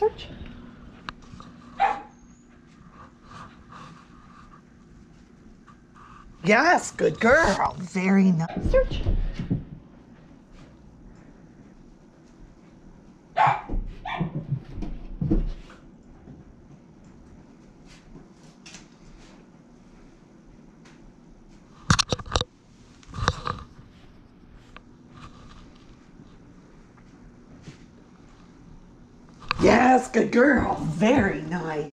Search. Yes, good girl. Very nice. Search. Yes, good girl. Very nice.